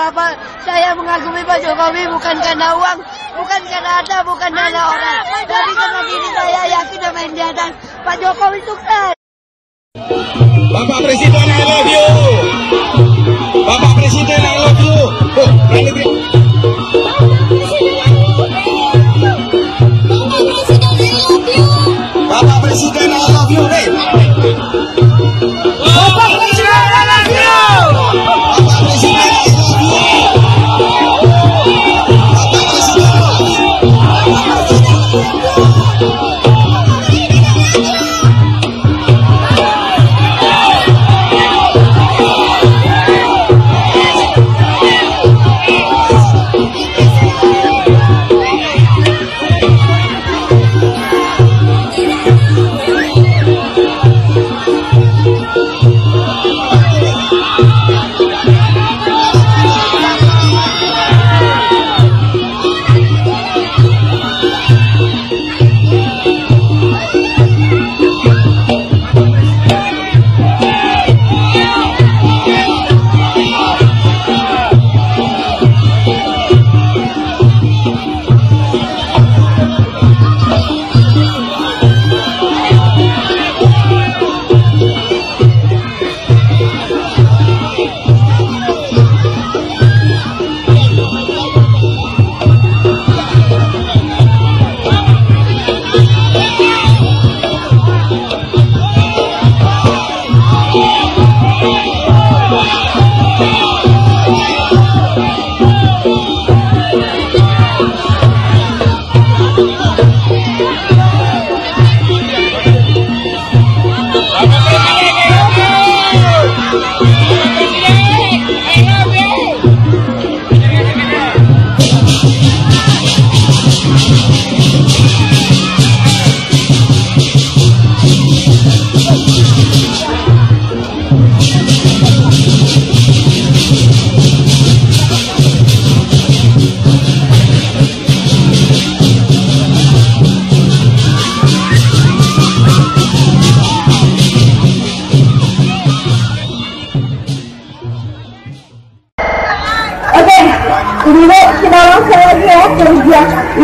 Bapak, saya mengagumi Pak Jokowi bukan karena uang, bukan karena ada, bukan karena orang. Tapi karena diri saya yakin dan menjadikan Pak Jokowi sukses. Bapak Presiden I love you.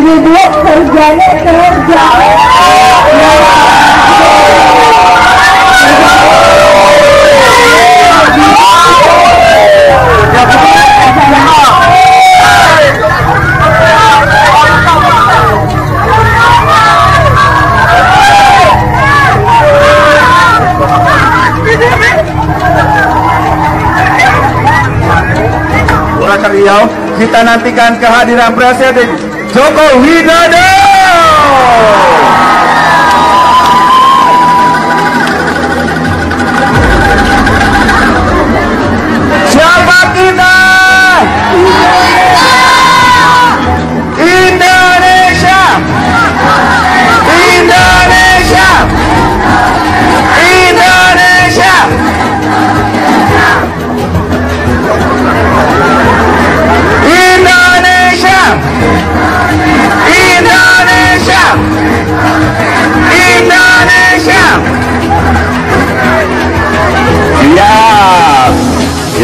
Ibu kerjanya kerja. Kita nantikan kehadiran Presiden Joko Widodo. Siapa kita?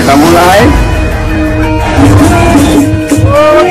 kita mulai. Oh,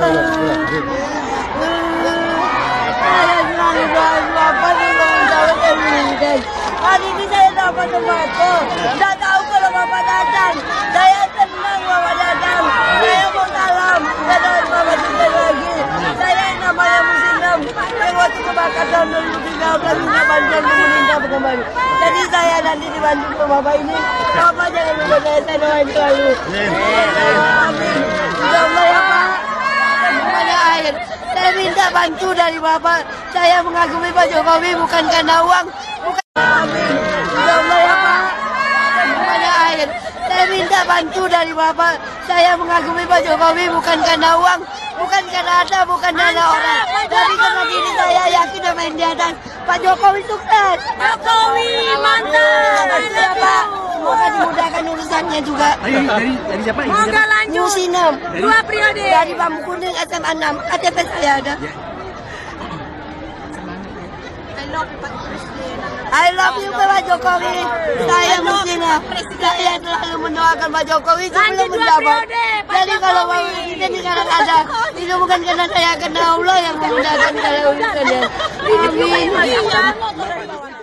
Hari ini saya dapat sembako. Tidak tahu kalau Bapak datang. Saya senang Bapak datang. Saya mau salam. Saya dapat Bapak juga lagi. Saya yang namanya Muslim. yang waktu kebakar tahun 2013 punya bantuan pemerintah berkembang. Jadi saya nanti dibantu ke Bapak ini. Bapak jangan lupa saya saya doain selalu. Amin. Amin. Saya minta bantu dari Bapak. Saya mengagumi Pak Jokowi bukan karena uang. Bukan. Amin. Ya Allah ya Pak. Semuanya air. Saya minta bantu dari Bapak. Saya mengagumi Pak Jokowi bukan karena uang. Bukan karena ada, bukan karena orang. Tapi karena diri saya yakin sama yang di atas. Pak Jokowi sukses. Jokowi mantap. Ya Pak. Semoga dimudahkan urusannya juga. Dari dari dari siapa? Ini siapa? lanjut. Musinem. Dua periode. Dari Bambu Kuning SMA 6. KTP saya ada. I love you Pak Jokowi. Saya Musina. Saya selalu mendoakan Pak Jokowi sebelum menjabat. Jadi kalau Pak Presiden sekarang ada, itu bukan karena saya, karena Allah yang memudahkan saya urusannya. Amin.